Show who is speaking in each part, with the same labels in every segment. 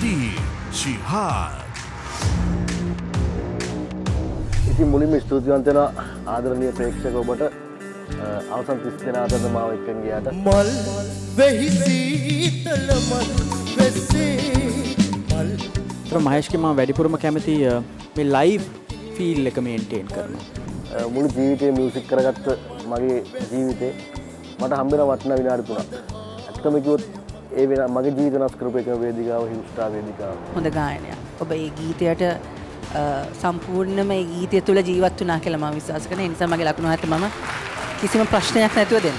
Speaker 1: ජිහාර්
Speaker 2: ඉතින් මුලින්ම ස්තුතිවන්තෙන ආදරණය ප්‍රේක්ෂක ඔබට. අවසන් තිස් දෙෙන අදද මාව එක්කන් ගයාට.
Speaker 3: මල් වෙහිසීතල මල් වෙස්සේ. මල්.
Speaker 4: මහේෂ්කම වැඩිපුරම කැමති මේ ලයිව් ෆීල් එක මේන්ටේන් කරනවා.
Speaker 2: මුළු ජීවිතය මියසික් කරගත්ත මගේ ජීවිතේ මට හම්බෙන වටන විනාඩි තුනක්. ඇත්තමකිවොත් ඒ වෙන මගේ ජීවිත නස් කරප එක වේදිකාව හිස්ටා වේදිකාව.
Speaker 5: හොඳ ගායනයක්. ඔබ ඒ ගීතයට සම්පූර්ණම ඒ ගීතය තුළ ජීවත් වනා කියලා ම විශවාස කන නිසා මගේ ලකුණු ඇත ම කිසිම ප්‍රශ්නයක් නැතුව දෙන්න.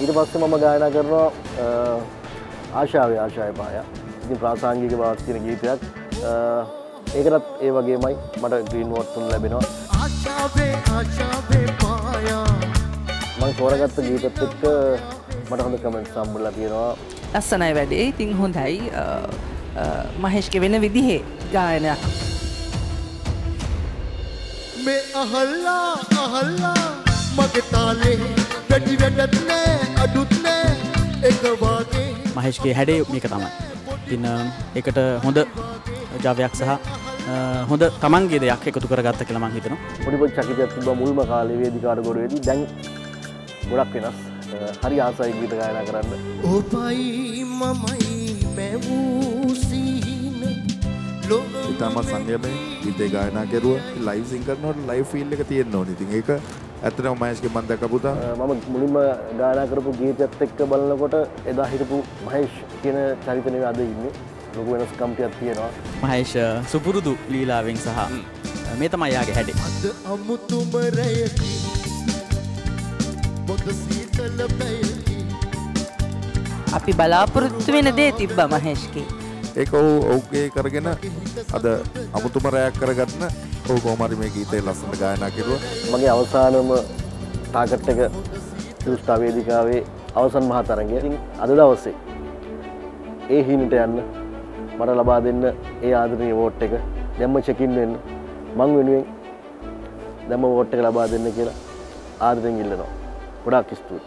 Speaker 2: ඊට පස්සේ මම ගායනා කරනවා ආශාවේ ආශාය පාය. ඉතින් ප්‍රාසාංගික බවත් තියෙන ගීතයක්. ඒකටත් ඒ වගේමයි මට ග්‍රීන්වොත්තුන් ලැබෙනවා.
Speaker 3: ආශාවේ ආශාවේ පායා.
Speaker 2: මං තෝරගත්ත ගීතත් එක්ක මට හොඳ කමෙන්ට් සම්බුල්ලා තියෙනවා.
Speaker 5: ලස්සනයි වැඩේ. ඉතින් හොඳයි. මහේෂ්ක වෙන විදිහේ ගායනයක්.
Speaker 3: මේ අහල්ලා අහල්ලා. මගේ තාලේ වැඩි වැඩත් නෑ අඩුත් නෑ. එක වාගේ
Speaker 4: මහේෂ්ගේ හැඩේ මේක තමයි. තින්න එකට හොඳ ජාවයක් සහ හොඳ තමන්ගේ දෙයක් එකතු කරගත්ත කියලමං හිතනවා.
Speaker 2: පොඩිපොත් චකිතයක් තිබ මුල්ම කාලේ වේදිකාට ගොඩවෙදී දැන් ගොඩක් වෙනස් හරි ආසයි ගීත ගායනා කරන්න.
Speaker 3: ඔබයි මමයි පැවූසිීන.
Speaker 6: ඉතාමත් සංයමය ගීතේ ගායනා කෙරුව. ලයිව් සිංකරනට ලයිව් ෆිල් එක තියෙන්න ඕනි. ඉතින් ඒක ඇත්තටම මහේෂ්ගේ මම දැක්ක පුතා
Speaker 2: මම මුලින්ම ගානා කරපු ගීතයත් එක්ක බලනකොට එදා හිටපු මහේෂ් කියන චරිතනය අද ඉන්නේ. ලොකු වෙනස්කම්පියක් තියෙනවා.
Speaker 4: මහේෂ සුපුරුදු ලීලාවෙන් සහ මේ තමයි යාගේ හැඩේ.
Speaker 3: අද සීතල පැයකි
Speaker 5: අපි බලාපොරොත්තු වෙන දේ තිබ්බ මහේෂ්කේ
Speaker 6: ඒක ඔහු ඔහුගේ කරගෙන අද අමුතුම රෑයක් කරගන්න ඔහු කොහොමරි මේ ගීතේ ලස්සනට ගායනා කෙරුවා.
Speaker 2: මගේ අවසානම ටාකට් එක තුස්ටා වේදිකාවේ අවසන් මහා තරගය ඉතින් අද දවස්සේ ඒ හිමිට යන්න මට ලබා දෙන්න ඒ ආදරනය වෝට් එක. දැම්ම චෙකින් වෙන්න. මං වෙනුවෙන් දැම්ම වෝට් එක ලබා දෙන්න කියලා ආදරෙන් ඉල්ලනවා बड़ा किस्तूरी